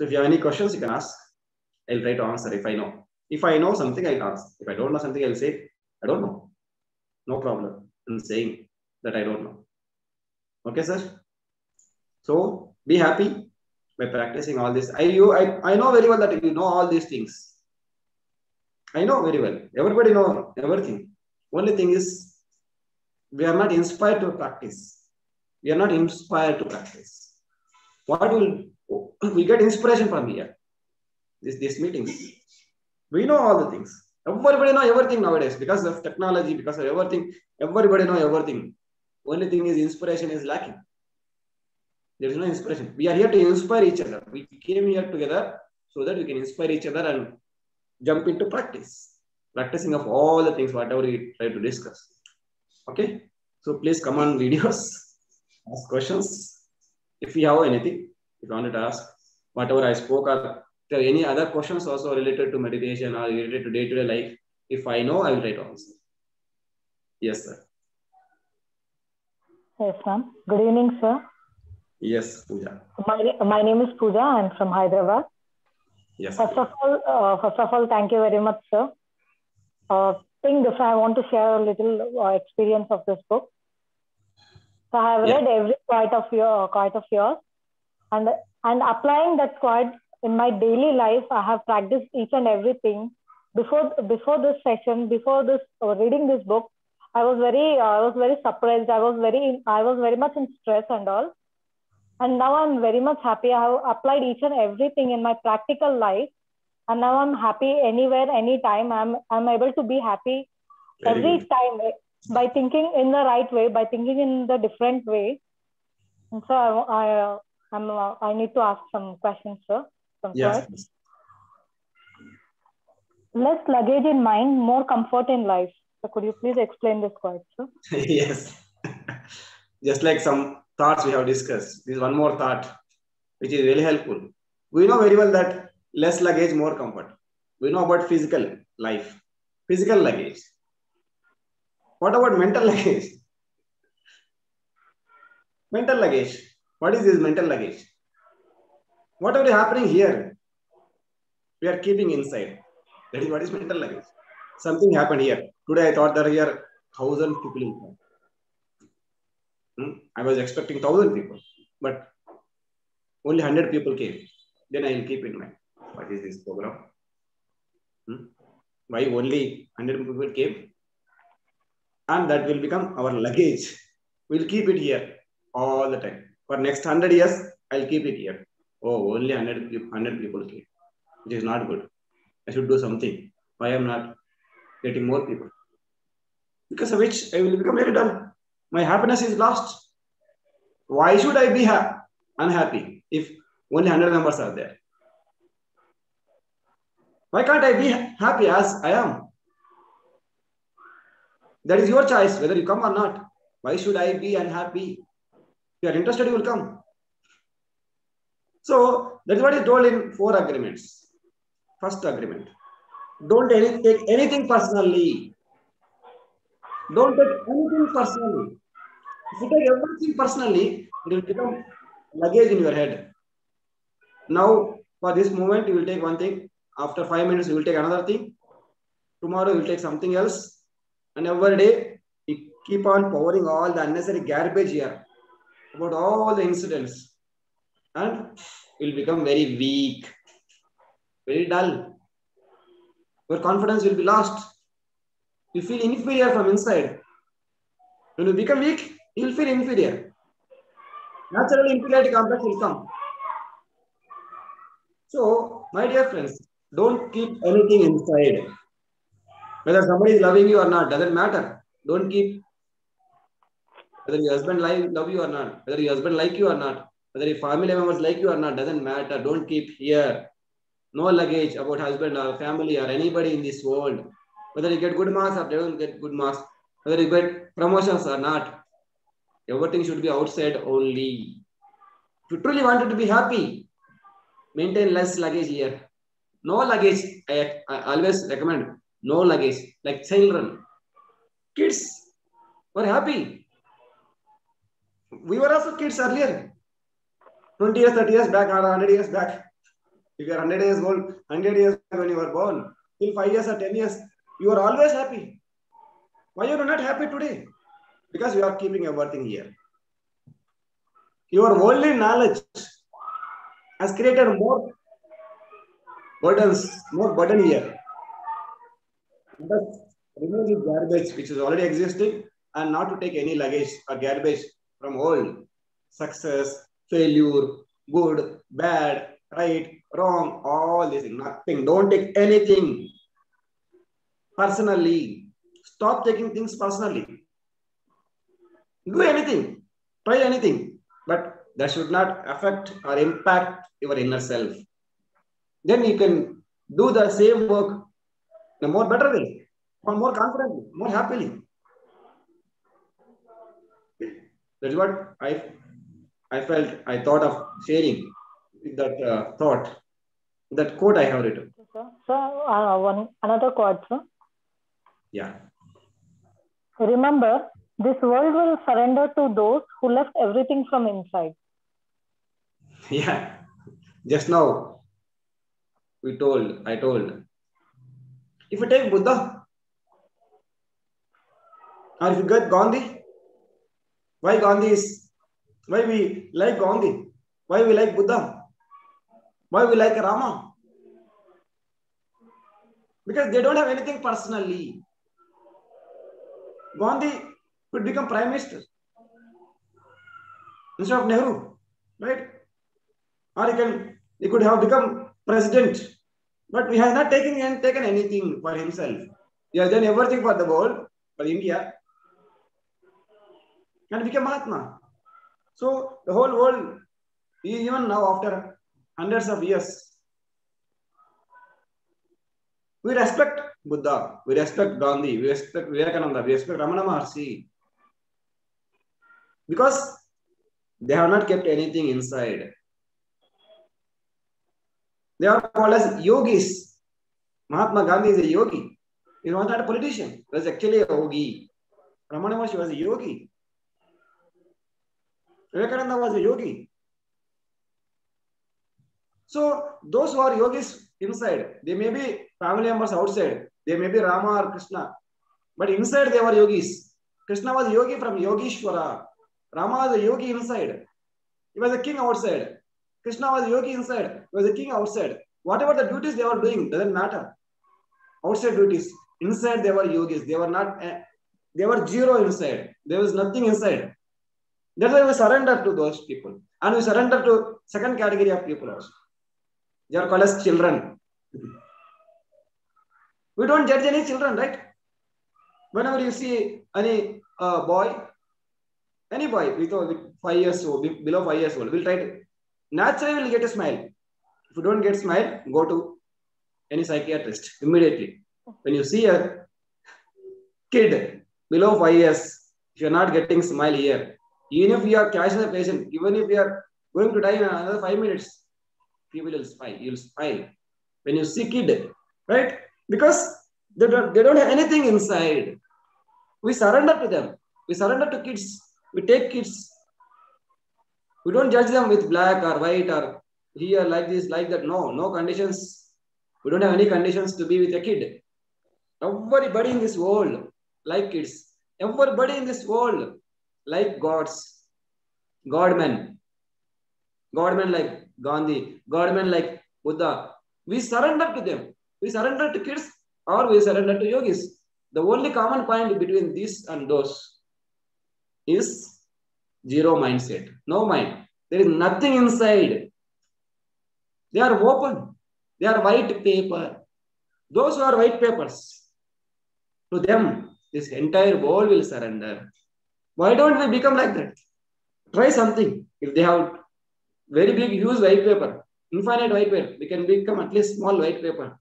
So if you have any questions, you can ask. I'll try to answer if I know. If I know something, I'll ask. If I don't know something, I'll say, I don't know. No problem in saying that I don't know. Okay, sir? So be happy by practicing all this. I, you, I, I know very well that you know all these things. I know very well. Everybody know everything. Only thing is, we are not inspired to practice. We are not inspired to practice. What will we get inspiration from here? This these meetings. We know all the things. Everybody know everything nowadays because of technology, because of everything. Everybody know everything. Only thing is inspiration is lacking. There is no inspiration. We are here to inspire each other. We came here together so that we can inspire each other and jump into practice. Practicing of all the things, whatever we try to discuss. Okay. So please come on videos, ask questions. If you have anything, if you wanted to ask, whatever I spoke, or there any other questions also related to meditation or related to day-to-day life, if I know, I will try to answer. Yes, sir. Yes, ma'am. Good evening, sir. Yes, Pooja. My, my name is Pooja. I'm from Hyderabad. Yes. First of all, uh, first of all, thank you very much, sir. Uh, thing I want to share a little uh, experience of this book. So I have Yeah. read every quite of your quite of yours, and and applying that quite in my daily life. I have practiced each and everything. Before before this session, before this uh, reading this book, I was very uh, I was very surprised. I was very I was very much in stress and all. And now I'm very much happy. I have applied each and everything in my practical life, and now I'm happy anywhere, anytime. I'm I'm able to be happy Very every good. time by thinking in the right way, by thinking in the different way. And so I I I'm uh, I need to ask some questions, sir. Some Yes. Less luggage in mind, more comfort in life. So could you please explain this quite, sir? yes. Just like some thoughts we have discussed. This is one more thought, which is very helpful. We know very well that less luggage, more comfort. We know about physical life, physical luggage. What about mental luggage? Mental luggage. What is this mental luggage? Whatever is happening here, we are keeping inside. That is what is mental luggage. Something happened here. Today I thought there are thousand people in. Hmm? I was expecting thousand people, but only hundred people came. Then I will keep in mind what is this program. Hmm? Why only hundred people came? And that will become our luggage. We'll keep it here all the time. For next hundred years, I'll keep it here. Oh, only 100, 100 people came, which is not good. I should do something. Why I'm not getting more people? Because of which I will become very dull. My happiness is lost. Why should I be ha- unhappy if only 100 members are there? Why can't I be happy as I am? That is your choice, whether you come or not. Why should I be unhappy? If you are interested, you will come. So that's what is told in four agreements. First agreement. Don't any, take anything personally. Don't take anything personally. If you take everything personally, it will become luggage in your head. Now, for this moment, you will take one thing. After five minutes, you will take another thing. Tomorrow, you will take something else. And every day, you keep on pouring all the unnecessary garbage here about all the incidents. And will become very weak, very dull. Your confidence will be lost. You feel inferior from inside. When you become weak, you will feel inferior. Naturally, inferiority complex will come. So, my dear friends, don't keep anything inside. Whether somebody is loving you or not, doesn't matter. Don't keep whether your husband like, love you or not, whether your husband like you or not, whether your family members like you or not, doesn't matter. Don't keep here. No luggage about husband or family or anybody in this world. Whether you get good marks or don't get good marks, whether you get promotions or not. Everything should be outside only. If you truly wanted to be happy, maintain less luggage here. No luggage. I, I always recommend no luggage. Like children, kids were happy. We were also kids earlier. 20 years, 30 years back, or 100 years back. If you are 100 years old, 100 years when you were born, till 5 years or 10 years, you are always happy. Why are you not happy today? Because you are keeping everything here. Your worldly knowledge has created more burdens, more burden here. But remove the garbage which is already existing and not to take any luggage or garbage from old success, failure, good, bad, right, wrong, all this, nothing. Don't take anything personally. Stop taking things personally. Do anything, try anything, but that should not affect or impact your inner self. Then you can do the same work in a more better way, or more confidently, more happily. That's what I I felt, I thought of sharing that uh, thought, that quote I have written. Sir, so, uh, one another quote, sir. Yeah. Remember, this world will surrender to those who left everything from inside. Yeah. Just now, we told, I told, if you take Buddha, or if you get Gandhi, why Gandhi is, why we like Gandhi, why we like Buddha, why we like Rama? Because they don't have anything personally. Gandhi could become prime minister instead of Nehru, right? Or he can he could have become president, but he has not taken taken anything for himself. He has done everything for the world, for India, and became Mahatma. So the whole world, even now after hundreds of years, we respect Buddha, we respect Gandhi, we respect Vivekananda, we respect Ramana Maharshi. Because they have not kept anything inside. They are called as yogis. Mahatma Gandhi is a yogi. He was not a politician. He was actually a yogi. Ramana Maharshi was a yogi. Vivekananda was a yogi. So those who are yogis inside, they may be family members outside. They may be Rama or Krishna. But inside they were yogis. Krishna was a yogi from Yogishwara. Rama was a yogi inside. He was a king outside. Krishna was yogi inside. Was a king outside. Whatever the duties they were doing doesn't matter. Outside duties. Inside they were yogis. They were not, uh, they were zero inside. There was nothing inside. That's why we surrender to those people. And we surrender to second category of people also. They are called as children. We don't judge any children, right? Whenever you see any uh, boy, any boy with, with five years old, below five years old, we'll try to naturally you will get a smile. If you don't get smile, go to any psychiatrist immediately. When you see a kid below five years, if you're not getting smile here, even if you are catching the patient, even if you are going to die in another five minutes, people will smile. You'll smile when you see kid, right? Because they don't, they don't have anything inside. We surrender to them. We surrender to kids. We take kids. We don't judge them with black or white or here like this, like that. No, no conditions. We don't have any conditions to be with a kid. Everybody in this world like kids. Everybody in this world like gods. Godmen. Godmen like Gandhi. Godmen like Buddha. We surrender to them. We surrender to kids or we surrender to yogis. The only common point between this and those is zero mindset. No mind. There is nothing inside. They are open. They are white paper. Those who are white papers, to them, this entire world will surrender. Why don't we become like that? Try something. If they have very big, huge white paper, infinite white paper, we can become at least small white paper.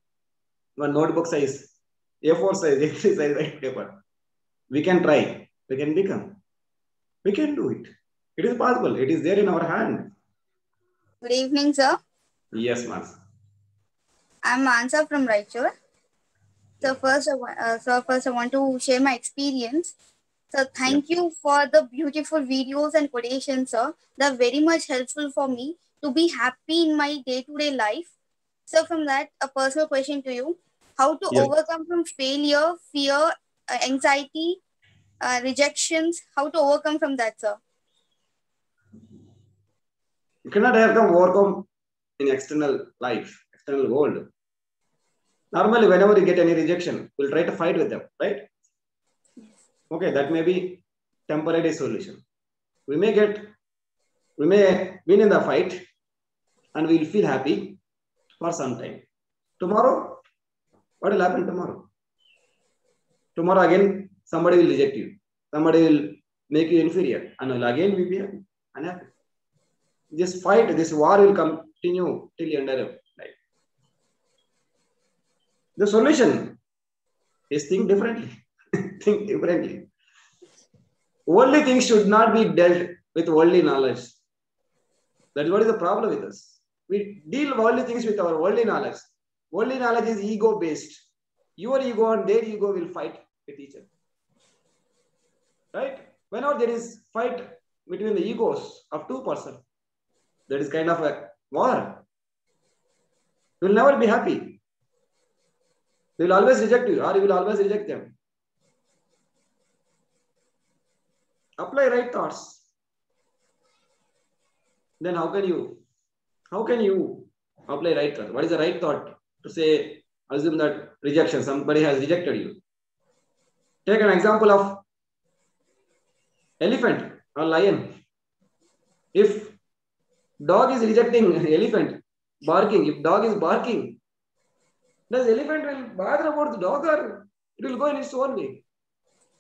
One notebook size, A4 size, A3 size white paper. We can try. We can become. We can do it. It is possible. It is there in our hand. Good evening, sir. Yes, ma'am. I'm Mansa from Raichur. So first, I uh, so first I want to share my experience. So thank you for the beautiful videos and quotations, sir. They're very much helpful for me to be happy in my day-to-day life. So from that, a personal question to you: How to Yeah. overcome from failure, fear, uh, anxiety, uh, rejections? How to overcome from that, sir? You cannot have them overcome in external life, external world. Normally, whenever you get any rejection, we'll try to fight with them, right? Yes. Okay, that may be temporary solution. We may get, we may win in the fight, and we'll feel happy for some time. Tomorrow, what will happen tomorrow? Tomorrow again, somebody will reject you. Somebody will make you inferior, and will again be unhappy this fight, this war will continue till the end of life. The solution is think differently. think differently. Worldly things should not be dealt with worldly knowledge. That is what is the problem with us. We deal worldly things with our worldly knowledge. Worldly knowledge is ego based. Your ego and their ego will fight with each other. Right? Whenever there is fight between the egos of two persons, that is kind of a war. You will never be happy. They will always reject you, or you will always reject them. Apply right thoughts. Then how can you? How can you apply right thought? What is the right thought to say? Assume that rejection. Somebody has rejected you. Take an example of elephant or lion. If dog is rejecting elephant barking if dog is barking does elephant will bother about the dog or it will go in its own way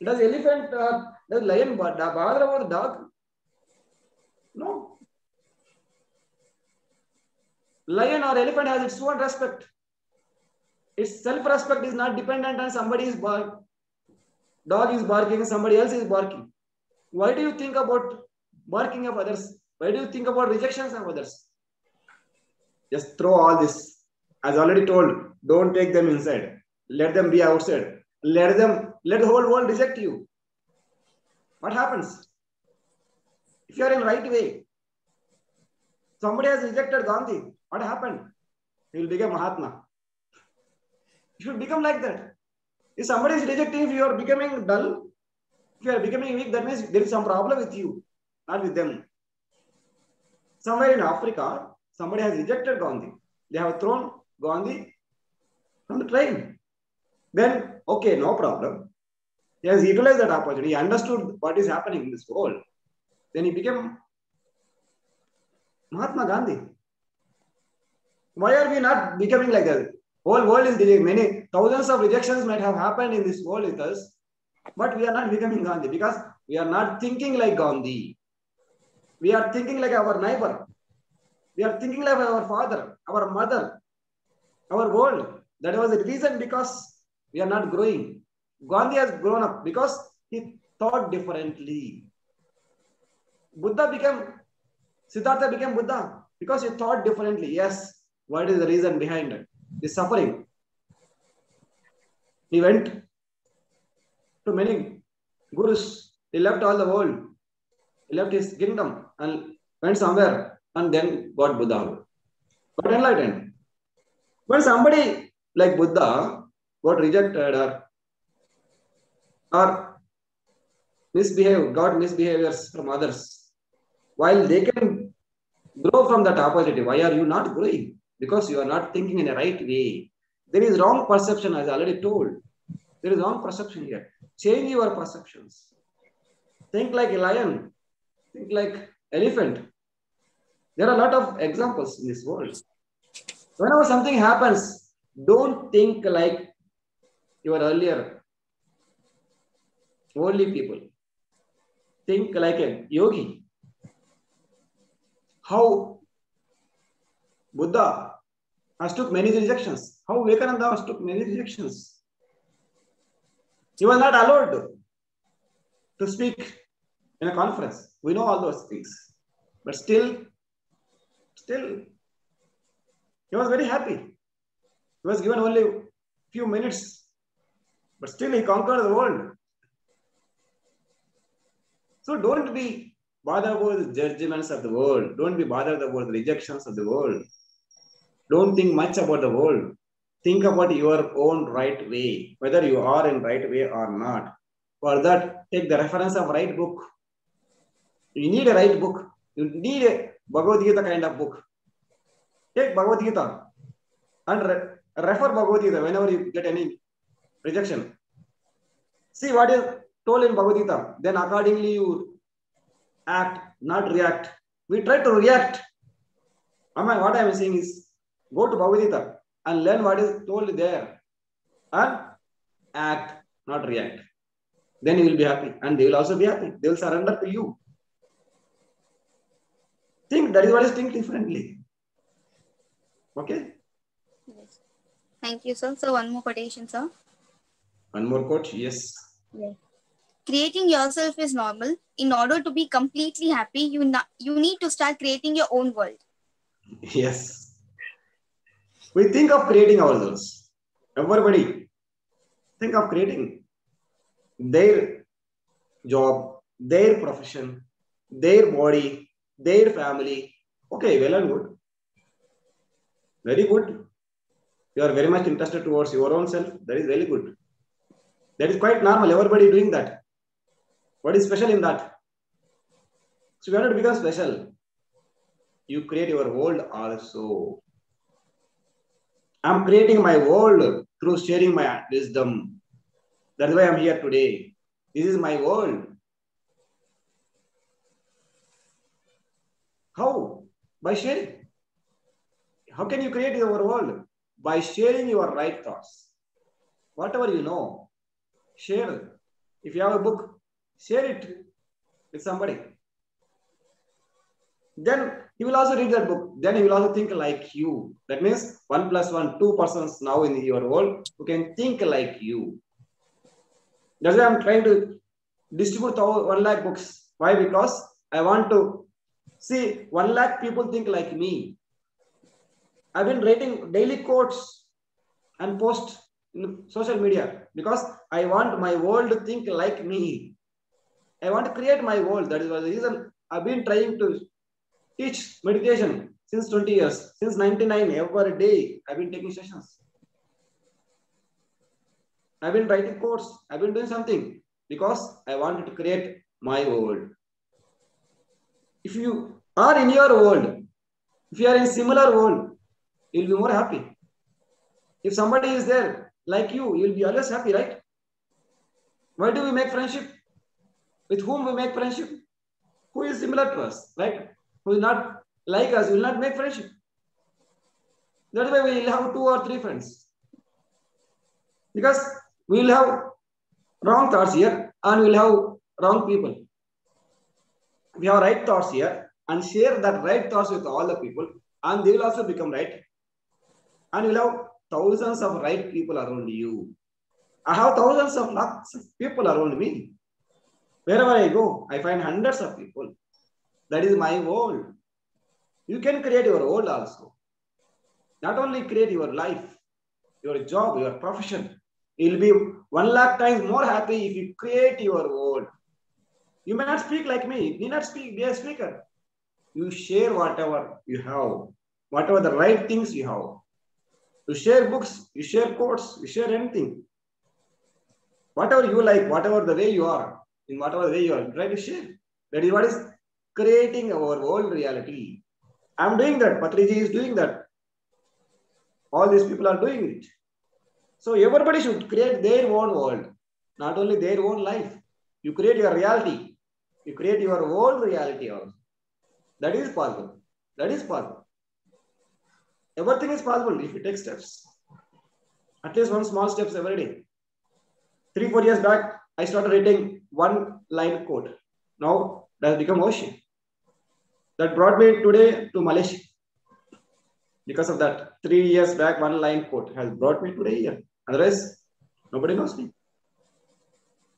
does elephant uh, does lion bother about the dog no lion or elephant has its own respect its self-respect is not dependent on somebody's bark dog is barking somebody else is barking why do you think about barking of others why do you think about rejections of others? Just throw all this. As already told, don't take them inside. Let them be outside. Let them, let the whole world reject you. What happens? If you are in right way, somebody has rejected Gandhi. What happened? He will become Mahatma. You should become like that. If somebody is rejecting, if you are becoming dull, if you are becoming weak, that means there is some problem with you, not with them. Somewhere in Africa, somebody has rejected Gandhi. They have thrown Gandhi from the train. Then, okay, no problem. He has utilized that opportunity. He understood what is happening in this world. Then he became Mahatma Gandhi. Why are we not becoming like that? Whole world is rejecting. Many thousands of rejections might have happened in this world with us, but we are not becoming Gandhi because we are not thinking like Gandhi. We are thinking like our neighbor. We are thinking like our father, our mother, our world. That was the reason because we are not growing. Gandhi has grown up because he thought differently. Buddha became, Siddhartha became Buddha because he thought differently. Yes, what is the reason behind it? The suffering. He went to many gurus. He left all the world. He left his kingdom and went somewhere and then got Buddha. Got enlightened. When somebody like Buddha got rejected or, or misbehave, got misbehaviors from others, while they can grow from that opportunity, why are you not growing? Because you are not thinking in a right way. There is wrong perception, as I already told. There is wrong perception here. Change your perceptions. Think like a lion. Think like elephant. There are a lot of examples in this world. Whenever something happens, don't think like your earlier worldly people. Think like a yogi. How Buddha has took many rejections. How Vivekananda has took many rejections. He was not allowed to speak in a conference. We know all those things. But still, still, he was very happy. He was given only few minutes, but still he conquered the world. So don't be bothered about the judgments of the world. Don't be bothered about the rejections of the world. Don't think much about the world. Think about your own right way, whether you are in right way or not. For that, take the reference of right book. You need a right book. You need a Bhagavad Gita kind of book. Take Bhagavad Gita and re- refer Bhagavad Gita whenever you get any rejection. See what is told in Bhagavad Gita. Then accordingly you act, not react. We try to react. Am I, what I am saying is go to Bhagavad Gita and learn what is told there and act, not react. Then you will be happy and they will also be happy. They will surrender to you. Think that is what is think differently. Okay. Yes. Thank you, sir. So one more quotation, sir. One more quote. Yes. Creating yourself is normal. In order to be completely happy, you you need to start creating your own world. Yes. We think of creating ourselves. Everybody think of creating their job, their profession, their body, their family. Okay, well and good. Very good. You are very much interested towards your own self. That is very good. That is quite normal. Everybody doing that. What is special in that? So you want to become special. You create your world also. I'm creating my world through sharing my wisdom. That's why I'm here today. This is my world. How? By sharing. How can you create your world? By sharing your right thoughts. Whatever you know, share. If you have a book, share it with somebody. Then he will also read that book. Then he will also think like you. That means one plus one, two persons now in your world who can think like you. That's why I'm trying to distribute one lakh books. Why? Because I want to see one lakh people think like me. I've been writing daily quotes and post in social media because I want my world to think like me. I want to create my world. That is the reason I've been trying to teach meditation since 20 years. Since 99, every day I've been taking sessions. I've been writing course, I've been doing something because I wanted to create my world. If you are in your world, if you are in similar world, you'll be more happy. If somebody is there like you, you'll be always happy, right? Why do we make friendship? With whom we make friendship? Who is similar to us, right? Who is not like us, will not make friendship. That's why we will have two or three friends. Because we will have wrong thoughts here and we'll have wrong people. We have right thoughts here and share that right thoughts with all the people and they will also become right. And you'll have thousands of right people around you. I have thousands of lakhs of people around me. Wherever I go, I find hundreds of people. That is my world. You can create your world also. Not only create your life, your job, your profession. You'll be one lakh times more happy if you create your world. You may not speak like me. You need not speak, be a speaker. You share whatever you have, whatever the right things you have. You share books, you share quotes, you share anything. Whatever you like, whatever the way you are, in whatever way you are, try to share. That is what is creating our world reality. I'm doing that. Patriji is doing that. All these people are doing it. So everybody should create their own world, not only their own life. You create your reality. You create your own reality also. That is possible. That is possible. Everything is possible if you take steps. At least one small steps every day. Three, four years back, I started writing one line code. Now that has become ocean. That brought me today to Malaysia. Because of that, three years back, one line quote has brought me today here. Otherwise, nobody knows me.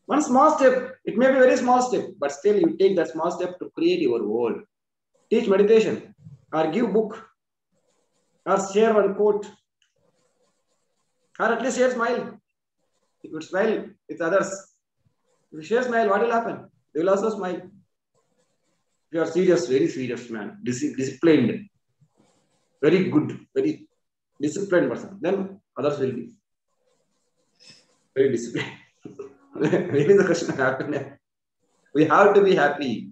One small step, it may be very small step, but still you take that small step to create your world. Teach meditation or give book or share one quote or at least share smile. If you smile with others, if you share smile, what will happen? They will also smile. You are serious, very serious man, dis- disciplined, very good, very disciplined person, then others will be very disciplined. Maybe the question of happiness. We have to be happy.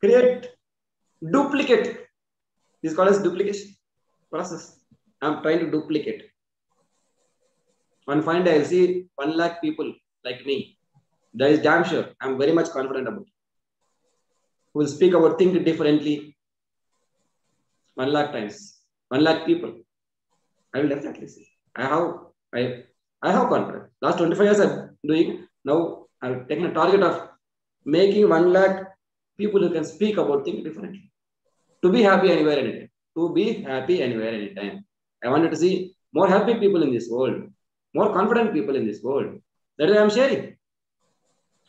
Create, duplicate. This is called as duplication process. I'm trying to duplicate. One fine day, I'll see one lakh people like me. That is damn sure. I'm very much confident about. Who will speak about think differently. One lakh times. One lakh people. I will definitely see. I have I I have confidence. Last 25 years I'm doing. Now I've taken a target of making one lakh people who can speak about things differently. To be happy anywhere, anytime. To be happy anywhere, anytime. I wanted to see more happy people in this world, more confident people in this world. That is why I'm sharing.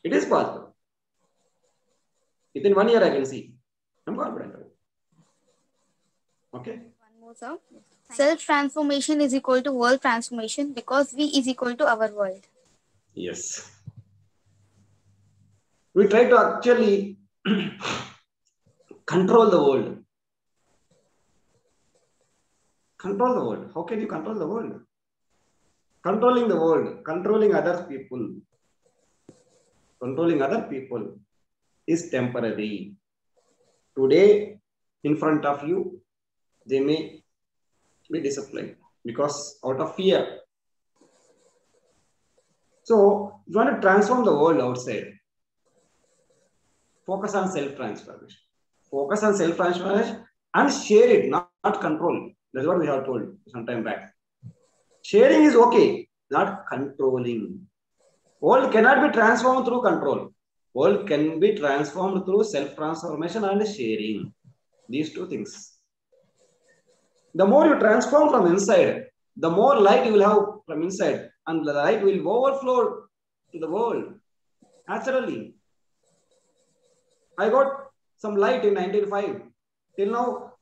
It is possible. Within one year, I can see. I'm confident. Okay. One more, sir. Self transformation is equal to world transformation because we is equal to our world. Yes. We try to actually control the world. Control the world. How can you control the world? Controlling the world, controlling other people, controlling other people is temporary. Today, in front of you, they may be disciplined because out of fear. So, you want to transform the world outside. Focus on self transformation. Focus on self transformation and share it, not, not control. That's what we have told some time back. Sharing is okay, not controlling. World cannot be transformed through control. World can be transformed through self transformation and sharing. These two things. The more you transform from inside, the more light you will have from inside, and the light will overflow to the world naturally. I got some light in 1905. Till now,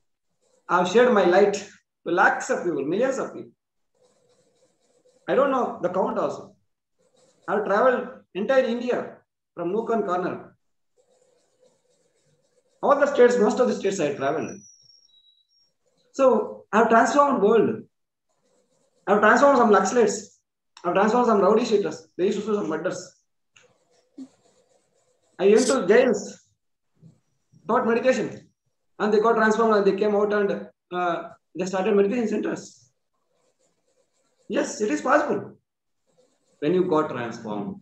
I've shared my light to lakhs of people, millions of people. I don't know the count also. I've traveled entire India from nook and corner. All the states, most of the states I traveled. So I've transformed world. I've transformed some Naxalites. I've transformed some rowdy sheeters. They used to do some murders. I went to jails, taught meditation, and they got transformed and they came out and uh, they started meditation centers. Yes, it is possible when you got transformed.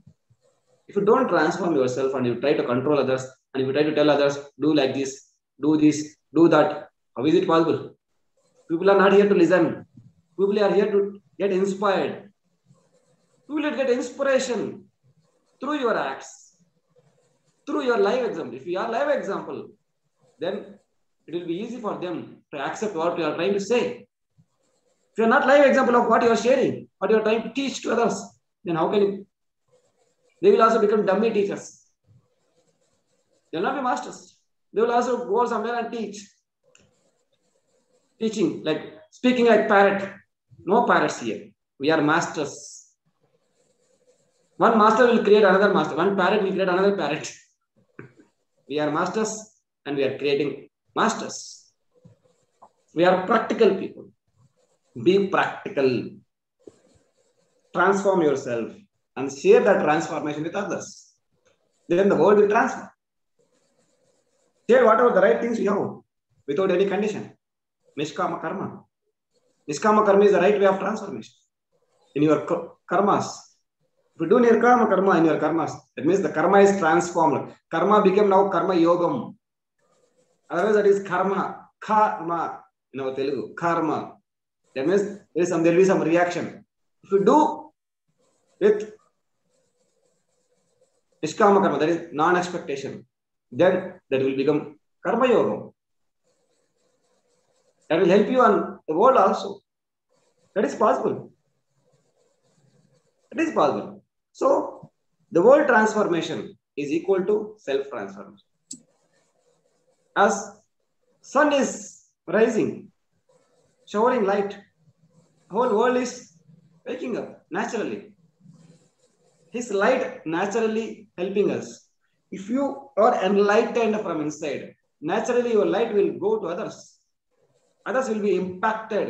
If you don't transform yourself and you try to control others and if you try to tell others, do like this, do this, do that, how is it possible? People are not here to listen. People are here to get inspired. People will get inspiration through your acts, through your live example. If you are live example, then it will be easy for them to accept what you are trying to say. If you are not live example of what you are sharing, what you are trying to teach to others, then how can you? They will also become dummy teachers. They will not be masters. They will also go somewhere and teach. Teaching, like speaking like parrot. No parrots here. We are masters. One master will create another master. One parrot will create another parrot. we are masters and we are creating masters. We are practical people. Be practical. Transform yourself and share that transformation with others. Then the world will transform. Share whatever the right things you have without any condition. Nishkama karma. Nishkama karma is the right way of transformation. In your karmas. If you do nirkama karma in your karmas, that means the karma is transformed. Karma became now karma yogam. Otherwise, that is karma. Karma in our Telugu. Karma. That means there is some there will be some reaction. If you do with Nishkama karma, that is non-expectation, then that will become karma yoga. That will help you on the world also. That is possible. It is possible. So the world transformation is equal to self-transformation. As sun is rising, showering light, whole world is waking up naturally. His light naturally helping us. If you are enlightened from inside, naturally your light will go to others. others will be impacted.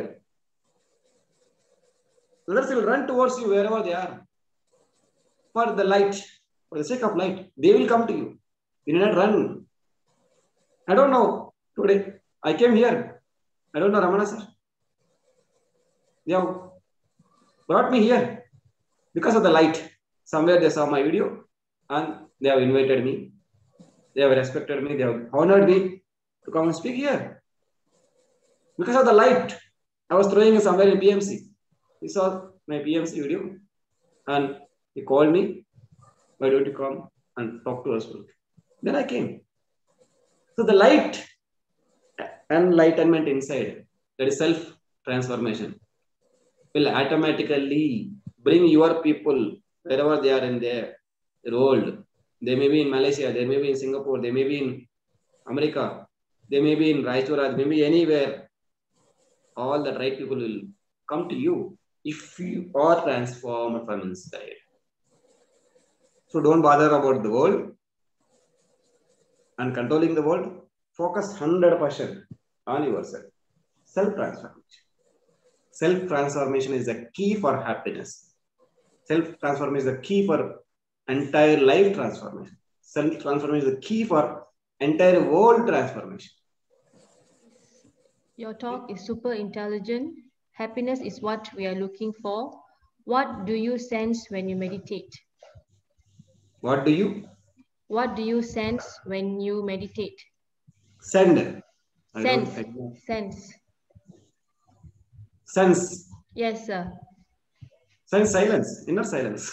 Others will run towards you wherever they are for the light, for the sake of light. They will come to you. You need not run. I don't know. Today, I came here. I don't know Ramana sir. They have brought me here because of the light. Somewhere they saw my video and they have invited me. They have respected me. They have honored me to come and speak here. Because of the light, I was throwing somewhere in PMC. He saw my PMC video and he called me. Why don't you come and talk to us? Then I came. So the light enlightenment inside, that is self transformation, will automatically bring your people wherever they are in their world. They may be in Malaysia, they may be in Singapore, they may be in America, they may be in Raichura, they may be anywhere. All the right people will come to you if you are transformed from inside. So don't bother about the world and controlling the world. Focus 100% on yourself. Self transformation. Self transformation is the key for happiness. Self transformation is the key for entire life transformation. Self transformation is the key for entire world transformation. Your talk is super intelligent. Happiness is what we are looking for. What do you sense when you meditate? What do you What do you sense when you meditate? send? Sense. Sense. Sense. Yes, sir. Sense silence, inner silence.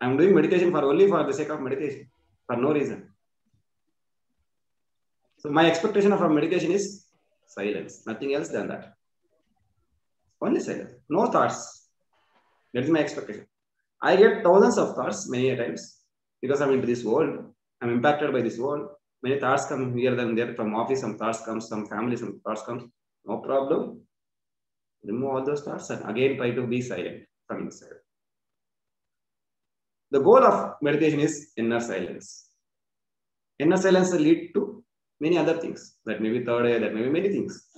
I'm doing meditation for only for the sake of meditation, for no reason. So my expectation of from meditation is silence, nothing else than that. Only silence, no thoughts. That is my expectation. I get thousands of thoughts many times because I'm into this world. I'm impacted by this world. Many thoughts come here and there from office. Some thoughts come, some family, some thoughts come. No problem. Remove all those thoughts and again try to be silent from inside. The goal of meditation is inner silence. Inner silence lead to many other things. That may be third eye, that may be many things.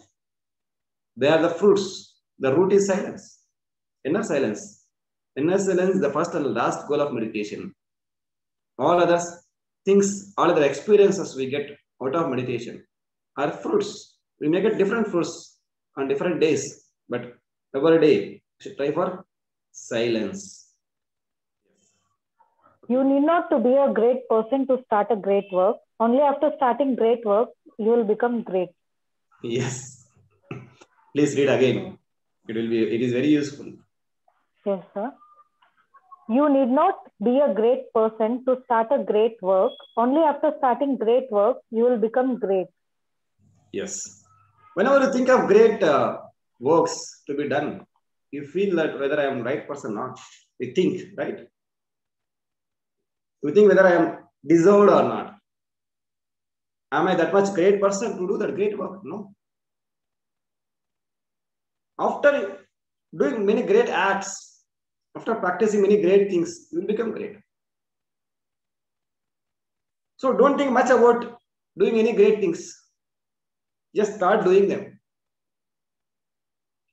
They are the fruits. The root is silence. Inner silence. Inner silence is the first and last goal of meditation. All other things, all other experiences we get out of meditation are fruits. We may get different fruits on different days, but every day should try for silence. You need not to be a great person to start a great work. Only after starting great work, you will become great. Yes. Please read again. It will be. It is very useful. Yes, sir. You need not be a great person to start a great work. Only after starting great work, you will become great. Yes. Whenever you think of great uh, works to be done, you feel that whether I am right person or not. You think, right? You think whether I am deserved or not. Am I that much great person to do that great work? No. After doing many great acts, after practicing many great things, you will become great. So don't think much about doing any great things. Just start doing them.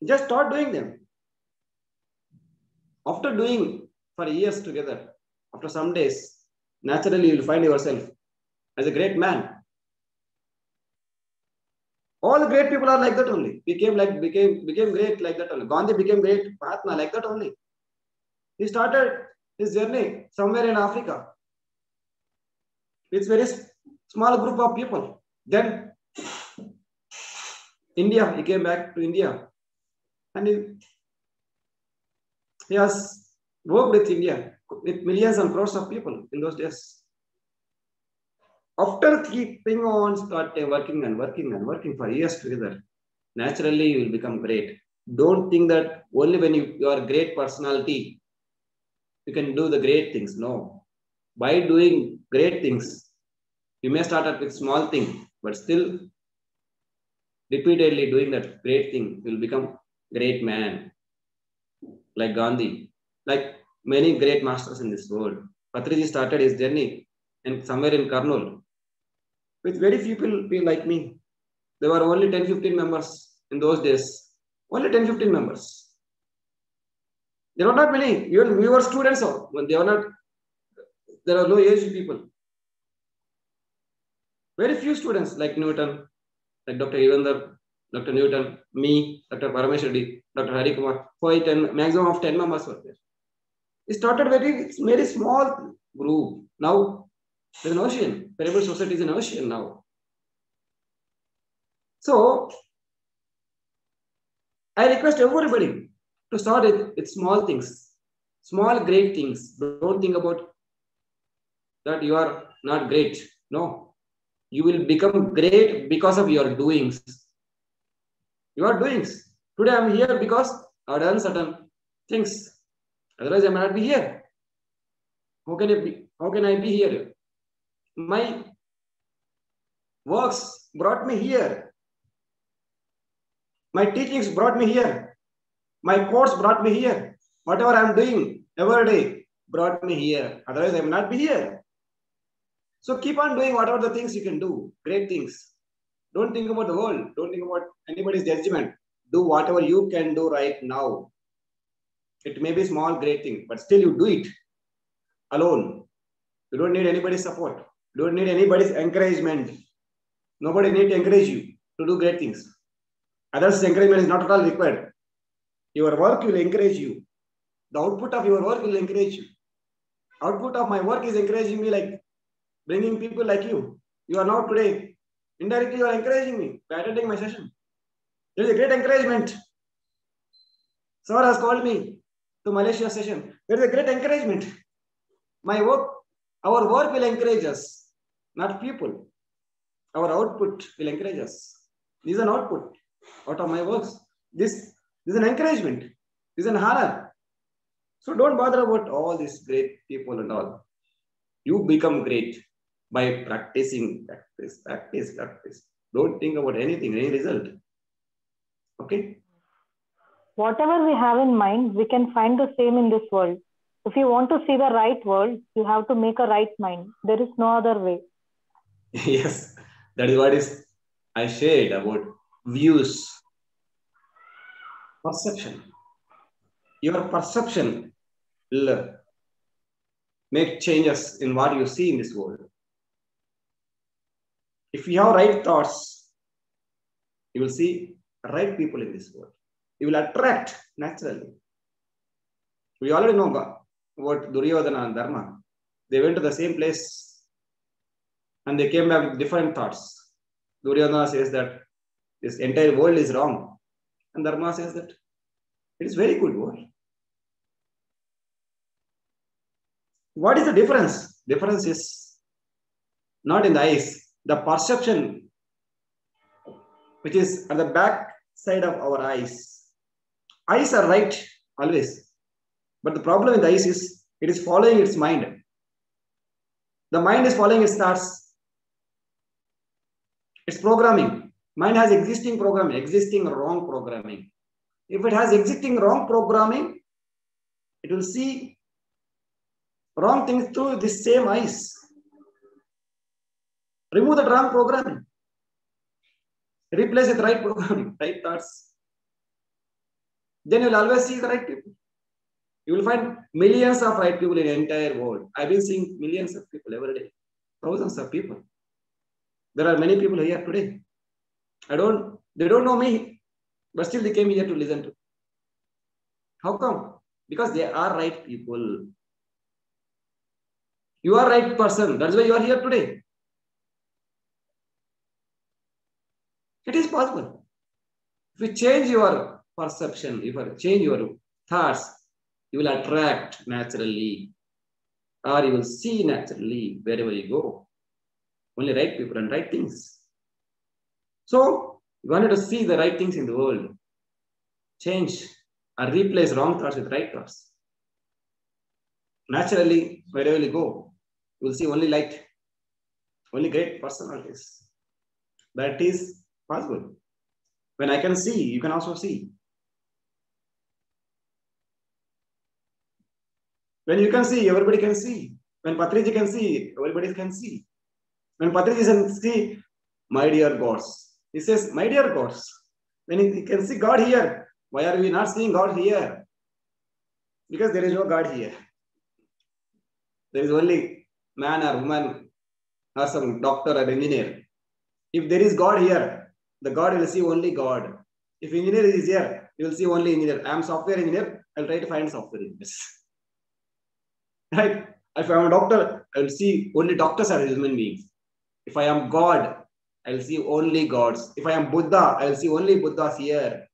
Just start doing them. After doing for years together, after some days, naturally you'll find yourself as a great man. All great people are like that only. Became like became became great like that only. Gandhi became great, Mahatma like that only. He started his journey somewhere in Africa. It's very small group of people. Then India, he came back to India and he, he has worked with India, with millions and crores of people in those days. After keeping on starting working and working and working for years together, naturally you will become great. Don't think that only when you, you are a great personality, you can do the great things. No. By doing great things, you may start out with small thing, but still repeatedly doing that great thing will become great man like gandhi like many great masters in this world patriji started his journey and somewhere in Kurnool with very few people, like me there were only 10, 15 members in those days. Only 10, 15 members. There were not many. Even we were students, when they were not, there are no age people. Very few students like Newton, like Dr. Ivandar, Dr. Newton, me, Dr. Parameshwari, Dr. Hari Kumar, five, 10, maximum of 10 members were there. It started very, very small group. Now there's an ocean. Pyramid society is an ocean now. So I request everybody to start it with small things, small great things. Don't think about that you are not great. No, you will become great because of your doings. Your doings. Today I'm here because I've done certain things. Otherwise, I may not be here. How can I be? How can I be here? My works brought me here. My teachings brought me here. My course brought me here. Whatever I'm doing every day brought me here. Otherwise, I may not be here. So keep on doing whatever the things you can do, great things. Don't think about the world. Don't think about anybody's judgment. Do whatever you can do right now. It may be small, great thing, but still you do it alone. You don't need anybody's support. You don't need anybody's encouragement. Nobody need to encourage you to do great things. Others' encouragement is not at all required. Your work will encourage you. The output of your work will encourage you. Output of my work is encouraging me like bringing people like you. You are now today. Indirectly, you are encouraging me by attending my session. There is a great encouragement. Sir has called me to Malaysia session. There is a great encouragement. My work, our work will encourage us, not people. Our output will encourage us. This is an output out of my works. This, this is an encouragement. This is an honor. So don't bother about all these great people and all. You become great by practicing, practice, practice, practice. Don't think about anything, any result. Okay? Whatever we have in mind, we can find the same in this world. If you want to see the right world, you have to make a right mind. There is no other way. yes, that is what is I shared about views. Perception. Your perception will make changes in what you see in this world. If you have right thoughts, you will see right people in this world. You will attract naturally. We already know what Duryodhana and Dharma. They went to the same place and they came back with different thoughts. Duryodhana says that this entire world is wrong. And Dharma says that it is very good world. What is the difference? Difference is not in the eyes, the perception which is at the back side of our eyes. Eyes are right always. But the problem with eyes is it is following its mind. The mind is following its thoughts. It's programming. Mind has existing programming, existing wrong programming. If it has existing wrong programming, it will see wrong things through the same eyes. Remove the wrong programming. Replace with right programming, right thoughts. Then you'll always see the right people. You will find millions of right people in the entire world. I've been seeing millions of people every day, thousands of people. There are many people here today. I don't, they don't know me, but still they came here to listen to. How come? Because they are right people. You are right person. That's why you are here today. It is possible. If you change your perception, if you change your thoughts, you will attract naturally or you will see naturally wherever you go. Only right people and right things. So, you wanted to see the right things in the world. Change or replace wrong thoughts with right thoughts. Naturally, wherever you go, you will see only light, only great personalities. That is possible. When I can see, you can also see. When you can see, everybody can see. When Patriji can see, everybody can see. When Patriji can see, my dear gods, He says, My dear gods, when you can see God here, why are we not seeing God here? Because there is no God here. There is only man or woman or some doctor or engineer. If there is God here, the God will see only God. If engineer is here, you will see only engineer. I am software engineer. I'll try to find software engineers. right? If I am a doctor, I will see only doctors are human beings. If I am God, I will see only gods. If I am Buddha, I will see only Buddhas here.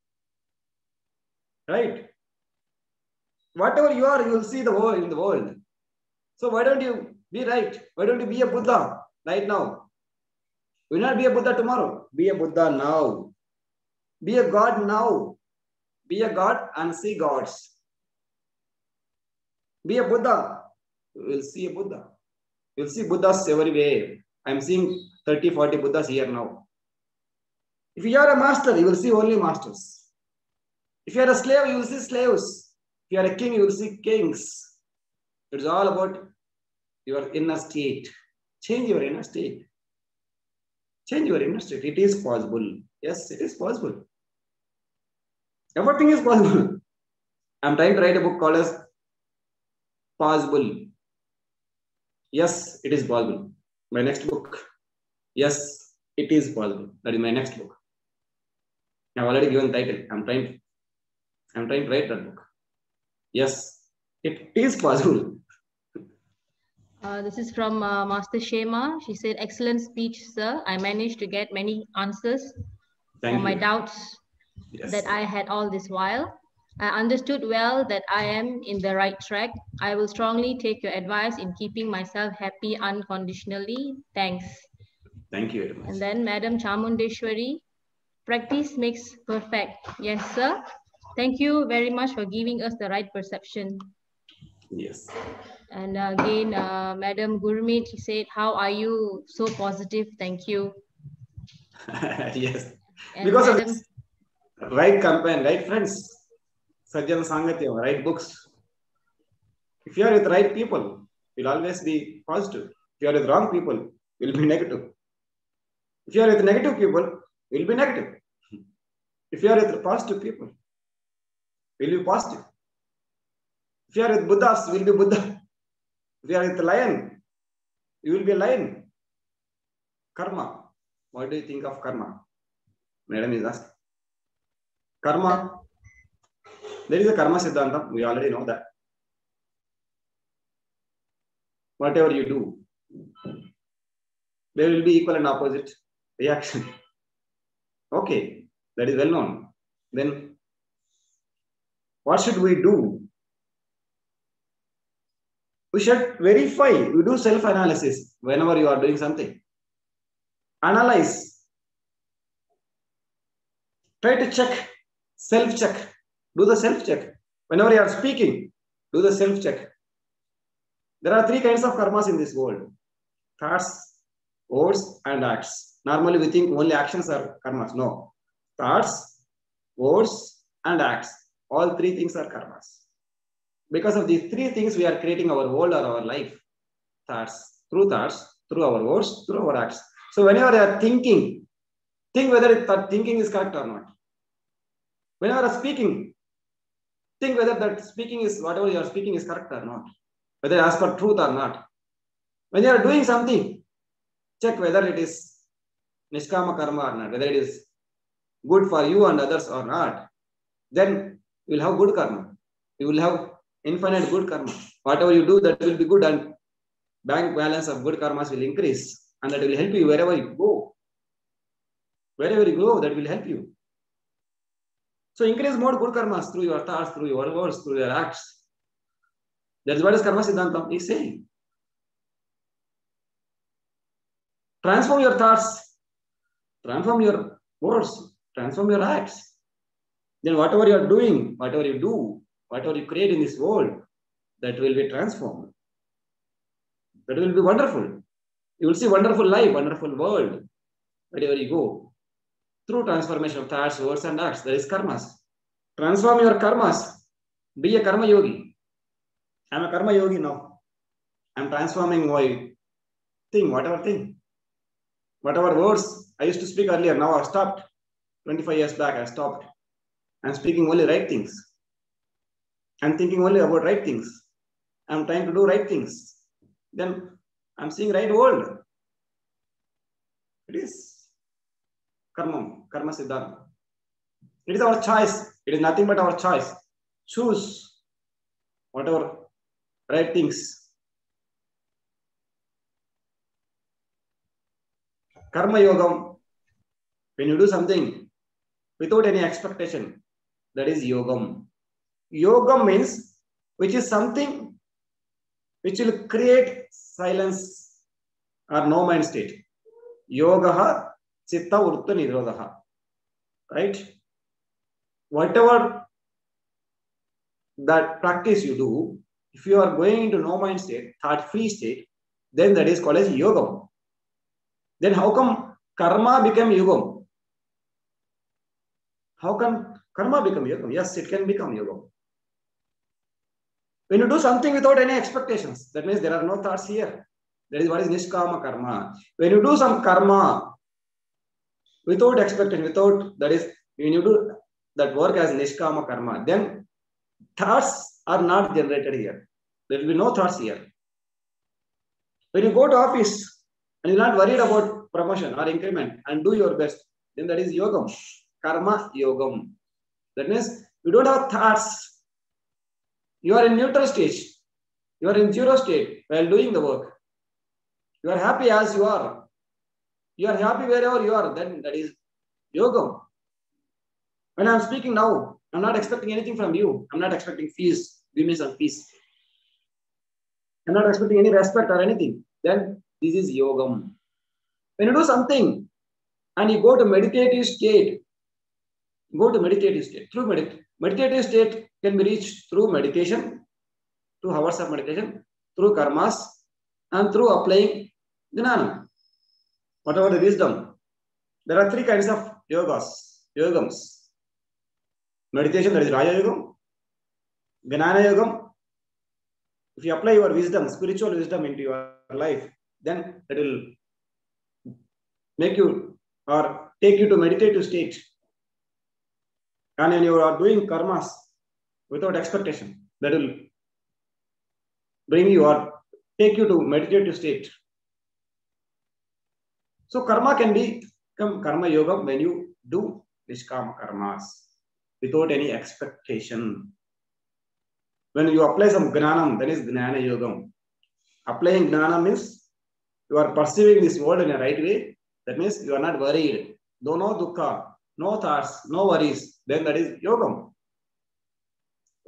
Right? Whatever you are, you will see the world in the world. So why don't you be right? Why don't you be a Buddha right now? You will not be a Buddha tomorrow. Be a Buddha now. Be a God now. Be a God and see gods. Be a Buddha. You will see a Buddha. You will see Buddhas everywhere. I am seeing 30, 40 Buddhas here now. If you are a master, you will see only masters. If you are a slave, you will see slaves. If you are a king, you will see kings. It's all about your inner state. Change your inner state. Change your state. It is possible. Yes, it is possible. Everything is possible. I'm trying to write a book called as Possible. Yes, it is possible. My next book. Yes, it is possible. That is my next book. I've already given title. I'm trying I'm trying to write that book. Yes, it is possible. Uh, this is from uh, Master Shema. She said, excellent speech, sir. I managed to get many answers Thank for my doubts Yes. that I had all this while. I understood well that I am in the right track. I will strongly take your advice in keeping myself happy unconditionally. Thanks. Thank you very much. And then Madam Chamundeshwari, practice makes perfect. Yes, sir. Thank you very much for giving us the right perception. Yes. And again, uh, Madam Gurmeet, said, how are you? So positive. Thank you. yes. And Because of Madam- this right campaign, right friends, Sajjan Sangatyam, right books. If you are with right people, you'll always be positive. If you are with wrong people, you'll be negative. If you are with negative people, you'll be negative. If you are with positive people, you'll be positive. If you are with Buddhas, you will be Buddha. If you are with lion, you will be a lion. Karma. What do you think of karma? Madam is asking. Karma. There is a karma siddhantam. We already know that. Whatever you do, there will be equal and opposite reaction. Okay, that is well known. Then, what should we do? We should verify. We do self analysis whenever you are doing something. Analyze. Try to check, self check. Do the self check. Whenever you are speaking, do the self check. There are three kinds of karmas in this world thoughts, words, and acts. Normally, we think only actions are karmas. No. Thoughts, words, and acts. All three things are karmas. Because of these three things, we are creating our world or our life. Thoughts, through thoughts, through our words, through our acts. So, whenever you are thinking, think whether that thinking is correct or not. Whenever you are speaking, think whether that speaking is whatever you are speaking is correct or not, whether as per truth or not. When you are doing something, check whether it is nishkama karma or not, whether it is good for you and others or not. Then you will have good karma. You will have infinite good karma. Whatever you do, that will be good, and bank balance of good karmas will increase, and that will help you wherever you go. Wherever you go, that will help you. So increase more good karmas through your thoughts, through your words, through your acts. That's what is Karma Siddhantam is saying. Transform your thoughts, transform your words, transform your acts. Then whatever you are doing, whatever you do, whatever you create in this world, that will be transformed. That will be wonderful. You will see wonderful life, wonderful world, wherever you go. Through transformation of thoughts, words, and acts, there is karmas. Transform your karmas. Be a karma yogi. I'm a karma yogi now. I'm transforming my thing, whatever thing, whatever words I used to speak earlier. Now I've stopped. 25 years back, I stopped. I'm speaking only right things. I'm thinking only about right things. I'm trying to do right things. Then I'm seeing right world. It is karma, karma siddhanta. It is our choice. It is nothing but our choice. Choose whatever right things. Karma yogam. When you do something without any expectation, that is yogam. Yogam means which is something which will create silence or no mind state. Yoga chitta urta nirodha. Right? Whatever that practice you do, if you are going into no mind state, thought free state, then that is called as yogam. Then how come karma became yogam? How can karma become yogam? Yes, it can become yogam. When you do something without any expectations, that means there are no thoughts here. That is what is nishkama karma. When you do some karma without expectation, without that is when you do that work as nishkama karma, then thoughts are not generated here. There will be no thoughts here. When you go to office and you're not worried about promotion or increment and do your best, then that is yogam, karma yogam. That means you don't have thoughts. You are in neutral stage. You are in zero state while doing the work. You are happy as you are. You are happy wherever you are. Then that is yogam. When I'm speaking now, I'm not expecting anything from you. I'm not expecting fees. Give me some fees. I'm not expecting any respect or anything. Then this is yogam. When you do something and you go to meditative state, go to meditative state. Through medit meditative state can be reached through meditation, through hours of meditation, through karmas, and through applying jnana. Whatever the wisdom. There are three kinds of yogas, yogams. Meditation, that is Raja Yogam, Gnana Yogam. If you apply your wisdom, spiritual wisdom into your life, then it will make you or take you to meditative state. And when you are doing karmas without expectation, that will bring you or take you to meditative state. So karma can be karma yoga when you do nishkama karmas without any expectation. When you apply some gnanam, that is gnana yogam. Applying gnana means you are perceiving this world in a right way. That means you are not worried. No, no dukkha, no thoughts, no worries. Then that is yogam.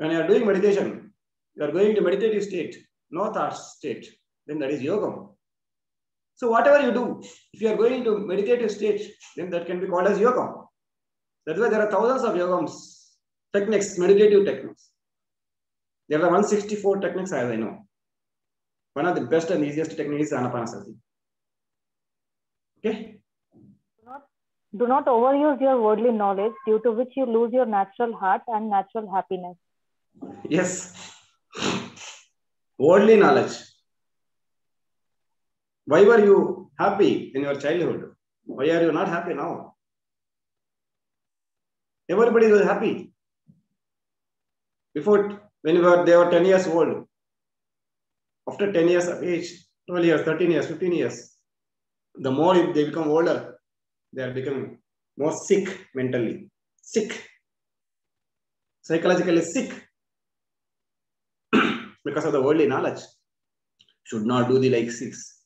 When you are doing meditation, you are going to meditative state, no thoughts state. Then that is yoga. So whatever you do, if you are going to meditative state, then that can be called as yoga. That's why there are thousands of yogams, techniques, meditative techniques. There are 164 techniques as I know. One of the best and easiest techniques is Anapanasati. Okay? Do not overuse your worldly knowledge, due to which you lose your natural heart and natural happiness. Yes. Worldly knowledge. Why were you happy in your childhood? Why are you not happy now? Everybody was happy. Before, when were, they were 10 years old. After 10 years of age, 12 years, 13 years, 15 years, the more they become older, they are becoming more sick mentally, sick, psychologically sick because of the worldly knowledge. Should not do the like six.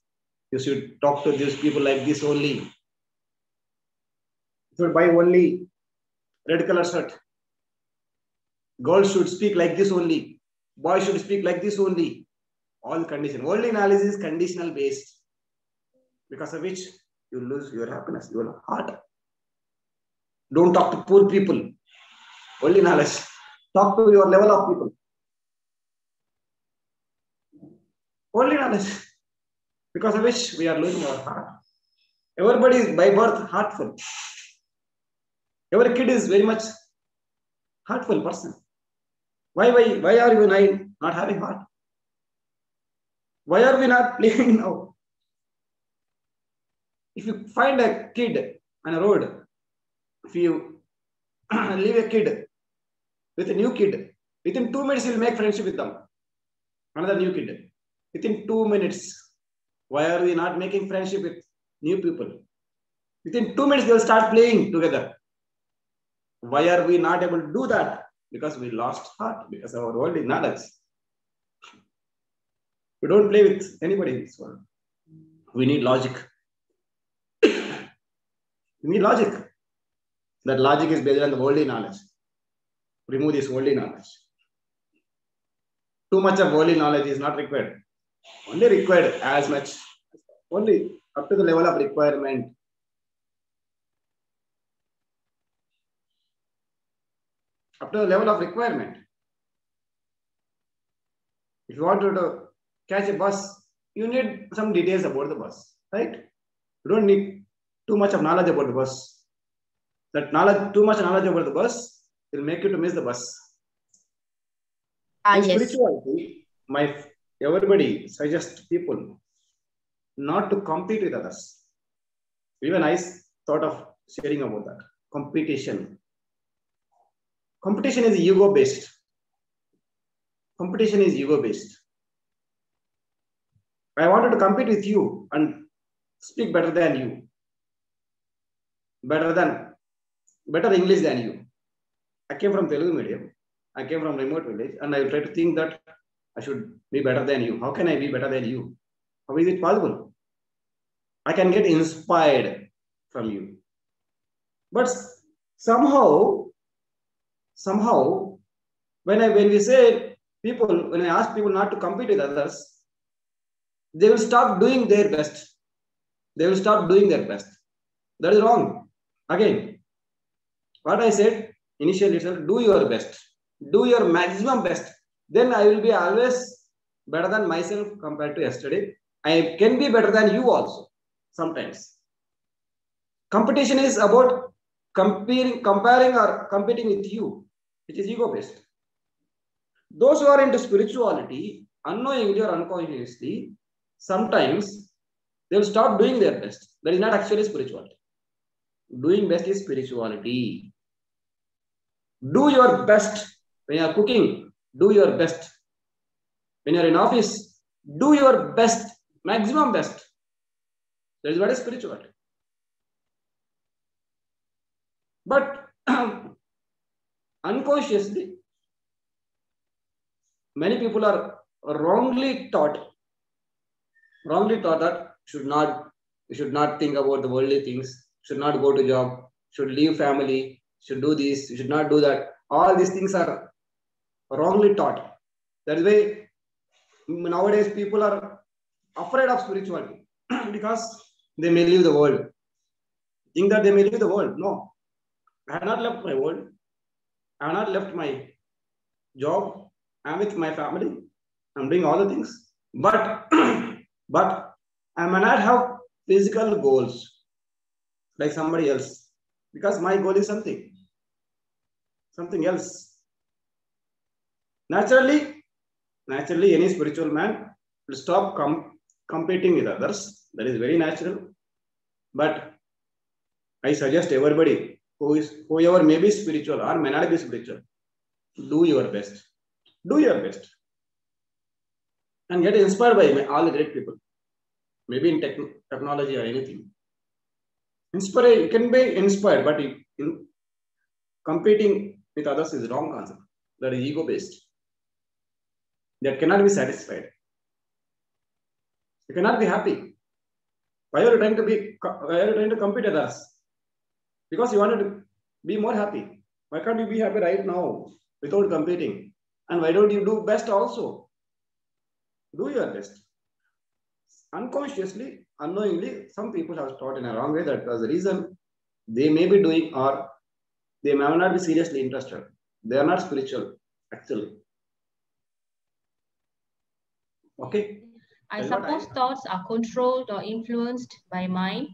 You should talk to these people like this only. You should buy only red color shirt. Girls should speak like this only. Boys should speak like this only. All condition. Worldly knowledge is conditional based. Because of which you lose your happiness, your heart. Don't talk to poor people. Only knowledge. Talk to your level of people. Only knowledge. Because of which we are losing our heart. Everybody is by birth heartful. Every kid is very much heartful person. Why, why, why are you nine not having heart? Why are we not playing now? if you find a kid on a road, if you leave a kid with a new kid, within two minutes you'll make friendship with them. Another new kid. Within two minutes. Why are we not making friendship with new people? Within two minutes they'll start playing together. Why are we not able to do that? Because we lost heart, because our world is knowledge. We don't play with anybody in this world. We need logic. we need logic. That logic is based on the worldly knowledge. Remove this worldly knowledge. Too much of worldly knowledge is not required. Only required as much, only up to the level of requirement. Up to the level of requirement. If you want to catch a bus, you need some details about the bus, right? You don't need too much of knowledge about the bus. That knowledge, too much knowledge about the bus will make you to miss the bus. Ah, In yes. spirituality, my everybody suggest people not to compete with others. Even I thought of sharing about that. Competition. Competition is ego based. Competition is ego based. I wanted to compete with you and speak better than you. Better than, better English than you. I came from Telugu medium. I came from remote village and I try to think that I should be better than you. How can I be better than you? How is it possible? I can get inspired from you. But somehow, somehow, when I when we say people, when I ask people not to compete with others, they will stop doing their best. They will stop doing their best. That is wrong. Again, what I said initially itself, do your best. Do your maximum best. Then I will be always better than myself compared to yesterday. I can be better than you also sometimes. Competition is about comparing, comparing or competing with you, which is ego based. Those who are into spirituality, unknowingly or unconsciously, sometimes they will stop doing their best. That is not actually spirituality. Doing best is spirituality. Do your best when you are cooking. Do your best when you are in office. Do your best, maximum best. That is what is spirituality. But unconsciously, many people are wrongly taught, wrongly taught that should not, you should not think about the worldly things, should not go to job, should leave family, should do this, should not do that. All these things are wrongly taught. That is why nowadays people are afraid of spirituality because they may leave the world. Think that they may leave the world. No. I have not left my world. I have not left my job. I'm with my family. I'm doing all the things. But but I may not have physical goals like somebody else. Because my goal is something. Something else. Naturally, naturally, any spiritual man will stop com- competing with others. That is very natural. But I suggest everybody who is whoever may be spiritual or may not be spiritual, do your best. Do your best. And get inspired by all the great people. Maybe in tech- technology or anything. Inspire, you can be inspired, but in, in competing with others is wrong concept. That is ego based. That cannot be satisfied. You cannot be happy. Why are you trying to be? Why are you trying to compete with us? Because you wanted to be more happy. Why can't you be happy right now without competing? And why don't you do best also? Do your best. Unconsciously, unknowingly, some people have taught in a wrong way that was the reason they may be doing or they may not be seriously interested. They are not spiritual, actually. Okay. I That's what I- suppose thoughts are controlled or influenced by mind.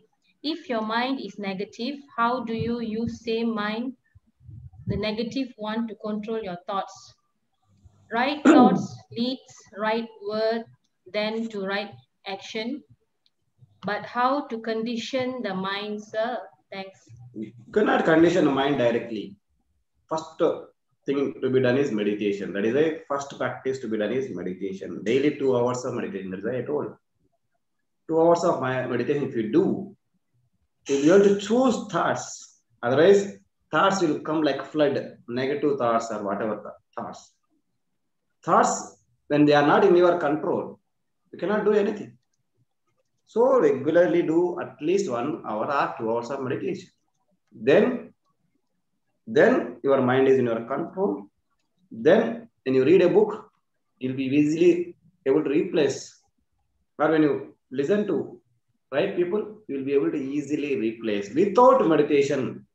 If your mind is negative, how do you use same mind, the negative one, to control your thoughts? Right thoughts leads right word, then to right action. but how to condition the mind, sir? Thanks. You cannot condition the mind directly. First thing to be done is meditation. That is a first practice to be done is meditation. Daily two hours of meditation. That is I told. Two hours of my meditation, if you do, you have to choose thoughts. Otherwise, thoughts will come like flood, negative thoughts or whatever thoughts. Thoughts, when they are not in your control, you cannot do anything. So regularly do at least one hour or two hours of meditation. Then, then your mind is in your control. Then when you read a book, you'll be easily able to replace. Or when you listen to right people, you'll be able to easily replace. Without meditation,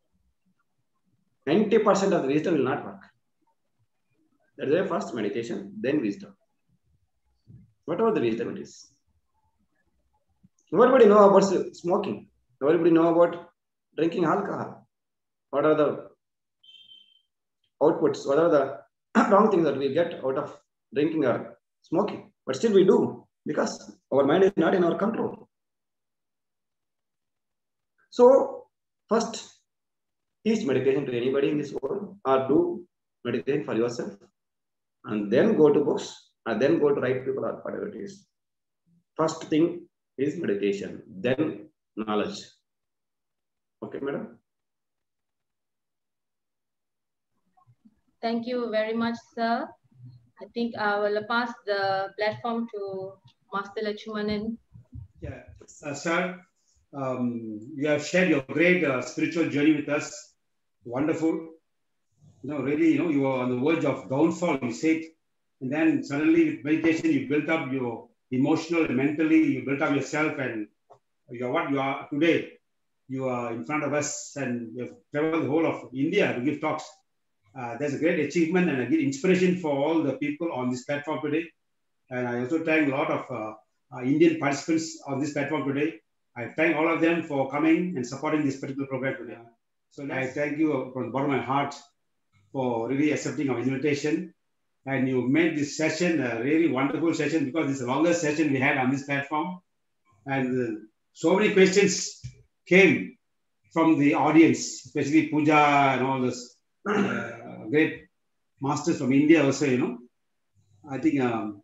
90% of the wisdom will not work. That is the first meditation, then wisdom. Whatever the wisdom it is. Everybody know about smoking. Everybody know about drinking alcohol. What are the outputs? What are the wrong things that we get out of drinking or smoking? But still we do because our mind is not in our control. So first, teach meditation to anybody in this world or do meditation for yourself and then go to books and then go to right people or whatever it is. First thing is meditation, then knowledge. Okay, madam? Thank you very much, sir. I think I will pass the platform to Master Lachumanan. Yeah, uh, sir, um, you have shared your great uh, spiritual journey with us. Wonderful. You know, really, you know, you were on the verge of downfall, you said, and then suddenly with meditation, you built up your emotional and mentally, you built up yourself, and you're what you are today. You are in front of us, and you have traveled the whole of India to give talks. Uh, that's a great achievement and a great inspiration for all the people on this platform today. And I also thank a lot of uh, uh, Indian participants on this platform today. I thank all of them for coming and supporting this particular program today. So I thank you from the bottom of my heart for really accepting our invitation. And you made this session a really wonderful session because it's the longest session we had on this platform. And uh, so many questions came from the audience, especially Puja and all this uh, great masters from India also, you know. I think, um,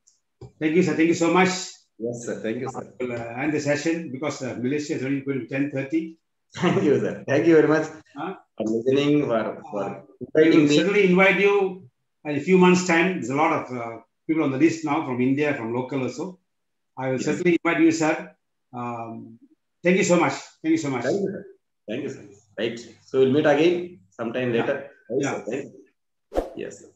thank you, sir. Thank you so much. Yes, sir. Thank you, sir. We'll uh, end the session because uh, Malaysia is already going to 10.30. Thank you, sir. Thank you very much Huh? for listening, for, for We inviting will me. certainly invite you in a few months' time. There's a lot of uh, people on the list now from India, from local also. I will Yes. certainly invite you, sir. Um, thank you so much. Thank you so much. Thank you, sir. Thank you, sir. Right. So we'll meet again sometime later. Right, Yeah. sir? Yes.